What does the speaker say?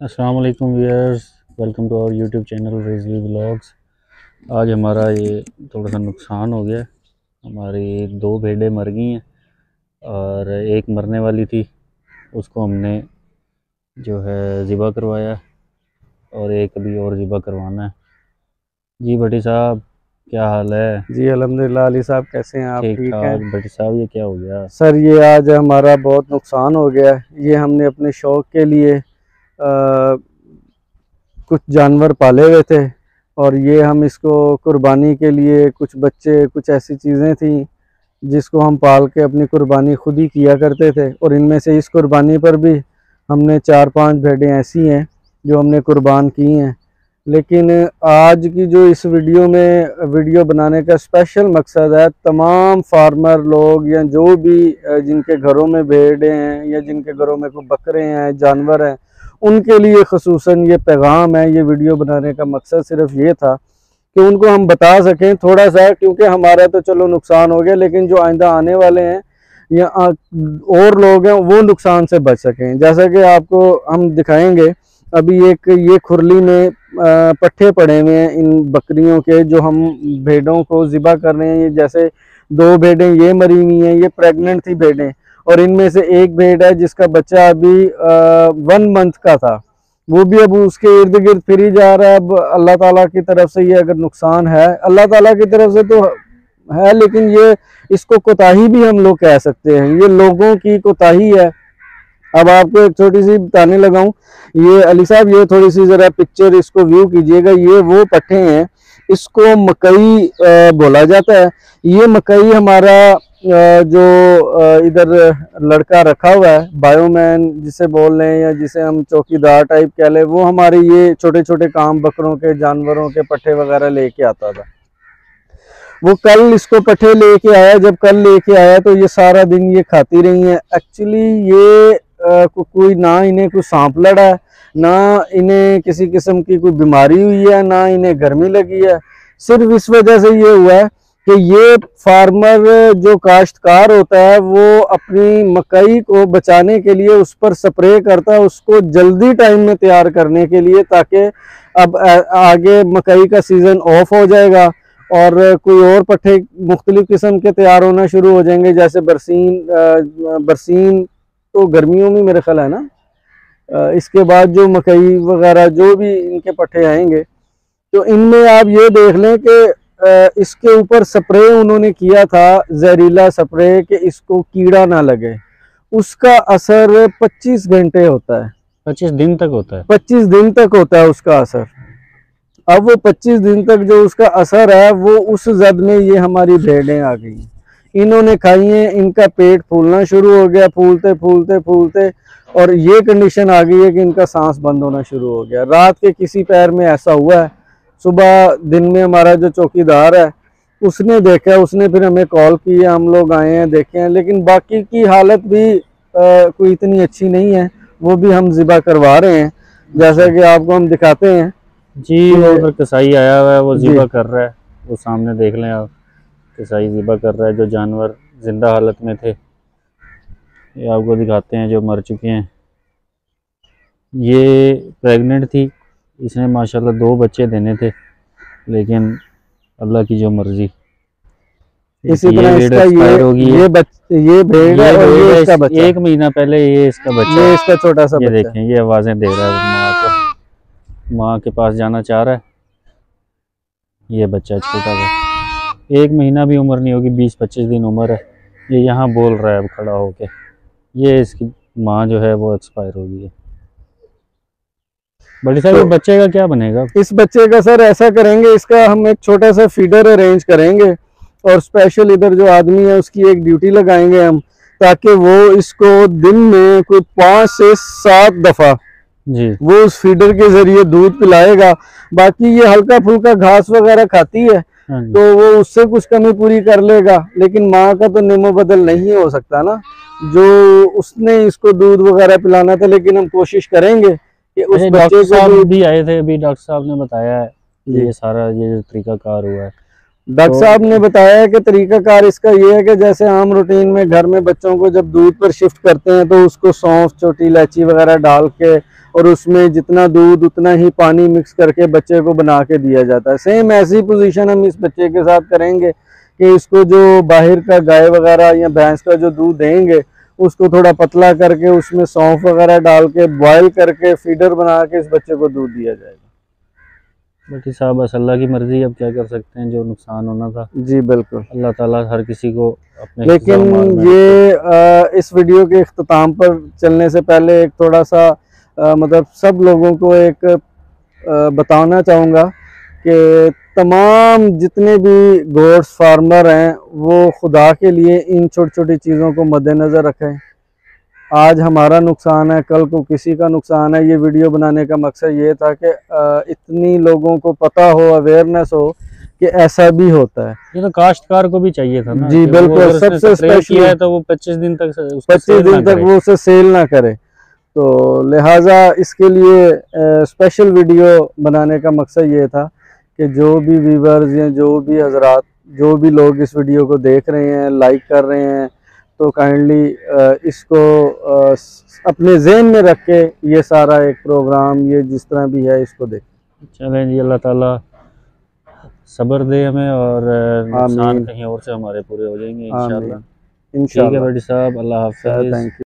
अस्सलाम वीयर्स welcome to our YouTube channel रेजली blogs आज हमारा ये थोड़ा सा नुकसान हो गया। हमारी दो भेड़ें मर गई हैं और एक मरने वाली थी। उसको हमने जो है ज़िबा करवाया और एक अभी और ज़िबा करवाना है। जी भट्टी साहब क्या हाल है? जी अल्हम्दुलिल्लाह अली साहब कैसे हैं आप? ठीक ठीक। हैं? भट्टी साहब ये क्या हो गया? सर ये आज हमारा बहुत नुकसान हो गया। ये हमने अपने शौक के लिए कुछ जानवर पाले हुए थे और ये हम इसको कुर्बानी के लिए कुछ बच्चे, कुछ ऐसी चीज़ें थी जिसको हम पाल के अपनी कुर्बानी खुद ही किया करते थे और इनमें से इस कुर्बानी पर भी हमने चार पाँच भेड़ें ऐसी हैं जो हमने कुर्बान की हैं। लेकिन आज की जो इस वीडियो में, वीडियो बनाने का स्पेशल मकसद है, तमाम फार्मर लोग या जो भी, जिनके घरों में भेड़ें हैं या जिनके घरों में कोई बकरे हैं, जानवर हैं उनके लिए खसूस ये पैगाम है, ये वीडियो बनाने का मकसद सिर्फ़ ये था कि उनको हम बता सकें थोड़ा सा, क्योंकि हमारा तो चलो नुकसान हो गया, लेकिन जो आइंदा आने वाले हैं या और लोग हैं, वो नुकसान से बच सकें। जैसा कि आपको हम दिखाएँगे, अभी एक ये खुरली में पट्ठे पड़े हुए हैं इन बकरियों के, जो हम भेड़ों को ज़िबा कर रहे हैं। ये जैसे दो भेड़ें, ये मरी हुई हैं, ये प्रेग्नेंट थी भेड़ें। और इनमें से एक भेड़ है जिसका बच्चा अभी वन मंथ का था। वो भी अब उसके इर्द गिर्द फिर ही जा रहा है। अब अल्लाह ताला की तरफ़ से ये अगर नुकसान है, अल्लाह ताला की तरफ़ से तो है, लेकिन ये इसको कोताही भी हम लोग कह सकते हैं। ये लोगों की कोताही है। अब आपको एक छोटी सी बताने लगाऊँ ये अली साहब, ये थोड़ी सी जरा पिक्चर इसको व्यू कीजिएगा। ये वो पट्टे हैं। इसको मकई बोला जाता है। ये मकई हमारा जो इधर लड़का रखा हुआ है बायोमैन जिसे बोल रहे हैं या जिसे हम चौकीदार टाइप कह लें वो हमारे ये छोटे छोटे काम बकरों के जानवरों के पट्टे वगैरह लेके आता था। वो कल इसको पट्टे लेके आया जब कल लेके आया तो ये सारा दिन ये खाती रही है। एक्चुअली ये को, कोई ना इन्हें कोई सांप लड़ा है ना इन्हें किसी किस्म की कोई बीमारी हुई है ना इन्हें गर्मी लगी है। सिर्फ़ इस वजह से ये हुआ है कि ये फार्मर जो काश्तकार होता है, वो अपनी मकई को बचाने के लिए उस पर स्प्रे करता है, उसको जल्दी टाइम में तैयार करने के लिए ताकि अब आगे मकई का सीज़न ऑफ़ हो जाएगा और कोई और पट्टे मुख्तलिफ़ किस्म के तैयार होना शुरू हो जाएँगे, जैसे बरसीन बरसीन तो गर्मियों में मेरे ख्याल है ना? इसके बाद जो मकई वगैरह जो भी इनके पट्टे आएँगे तो इनमें आप ये देख लें कि इसके ऊपर स्प्रे उन्होंने किया था जहरीला स्प्रे कि इसको कीड़ा ना लगे। उसका असर 25 घंटे होता है। पच्चीस दिन तक होता है? 25 दिन तक होता है उसका असर। अब वो 25 दिन तक जो उसका असर है वो उस जद में ये हमारी भेड़ें आ गई। इन्होंने खाई हैं इनका पेट फूलना शुरू हो गया फूलते फूलते फूलते और ये कंडीशन आ गई है कि इनका सांस बंद होना शुरू हो गया। रात के किसी पैर में ऐसा हुआ है सुबह दिन में हमारा जो चौकीदार है उसने देखा उसने फिर हमें कॉल की है हम लोग आए हैं देखे हैं लेकिन बाकी की हालत भी अ, कोई इतनी अच्छी नहीं है वो भी हम ज़िबा करवा रहे हैं जैसा कि आपको हम दिखाते हैं। जी वो उधर कसाई आया हुआ है वो ज़िबा कर रहा है वो सामने देख लें आप कसाई ज़िबा कर रहा है जो जानवर ज़िंदा हालत में थे। ये आपको दिखाते हैं जो मर चुके हैं। ये प्रेग्नेंट थी इसने माशाल्लाह दो बच्चे देने थे लेकिन अल्लाह की जो मर्ज़ी। इसी ये तरह इसका ये हो ये बच ये भेड़ है ये और ये इसका बच्चा एक महीना पहले ये इसका बच्चा ये इसका छोटा सा ये देखें ये आवाज़ें दे रहा है माँ को। माँ के पास जाना चाह रहा है। ये बच्चा छोटा सा। एक महीना भी उम्र नहीं होगी बीस पच्चीस दिन उम्र है। ये यहाँ बोल रहा है अब खड़ा होके। ये इसकी माँ जो है वो एक्सपायर हो गई है बड़ी साहब तो- बच्चे का क्या बनेगा? इस बच्चे का सर ऐसा करेंगे इसका हम एक छोटा सा फीडर अरेंज करेंगे और स्पेशल इधर जो आदमी है उसकी एक ड्यूटी लगाएँगे हम ताकि वो इसको दिन में कोई पाँच से सात दफ़ा जी। वो उस फीडर के ज़रिए दूध पिलाएगा। बाकी ये हल्का फुल्का घास वगैरह खाती है हाँ तो वो उससे कुछ कमी पूरी कर लेगा लेकिन माँ का तो नेमो बदल नहीं हो सकता ना। जो उसने इसको दूध वगैरह पिलाना था लेकिन हम कोशिश करेंगे कि उस डॉक्टर साहब भी आए थे अभी डॉक्टर साहब ने बताया है ये सारा ये जो तरीकाकार हुआ है। डॉक्टर तो- साहब ने बताया कि तरीकाकार इसका ये है कि जैसे आम रूटीन में घर में बच्चों को जब दूध पर शिफ्ट करते हैं तो उसको सौंफ छोटी इलायची वगैरह डाल के और उसमें जितना दूध उतना ही पानी मिक्स करके बच्चे को बना के दिया जाता है। सेम ऐसी पोजीशन हम इस बच्चे के साथ करेंगे कि इसको जो बाहर का गाय वगैरह या भैंस का जो दूध देंगे उसको थोड़ा पतला करके उसमें सौंफ वगैरह डाल के बॉयल करके फीडर बना के इस बच्चे को दूध दिया जाएगा। बाकी साहब बस अल्लाह की मर्ज़ी अब क्या कर सकते हैं जो नुकसान होना था। जी बिल्कुल। अल्लाह ताला हर किसी को अपने लेकिन ये आ, इस वीडियो के अख्ताम पर चलने से पहले एक थोड़ा सा आ, मतलब सब लोगों को एक आ, बताना चाहूँगा कि तमाम जितने भी गोड्स फार्मर हैं वो खुदा के लिए इन छोटी छोटी चीज़ों को मद्देनज़र रखें। आज हमारा नुकसान है कल को किसी का नुकसान है ये वीडियो बनाने का मकसद ये था कि इतनी लोगों को पता हो अवेयरनेस हो कि ऐसा भी होता है। ये तो काश्तकार को भी चाहिए था ना जी, बिल्कुल, सबसे स्पेशल है तो वो 25 दिन तक पच्चीस दिन तक वो उसे सेल ना करे। तो लिहाजा इसके लिए स्पेशल वीडियो बनाने का मकसद ये था। कि जो भी व्यूवर्स या जो भी हजरात जो भी लोग इस वीडियो को देख रहे हैं लाइक कर रहे हैं तो काइंडली इसको अपने जहन में रख के ये सारा एक प्रोग्राम ये जिस तरह भी है इसको देख। चलें जी अल्लाह ताला सब्र दे हमें और नुकसान कहीं और से हमारे पूरे हो जाएँगे आमीन। इंशाल्लाह। ठीक है इंशाल्लाह बड़ी साहब अल्लाह हाफिज़। Thank you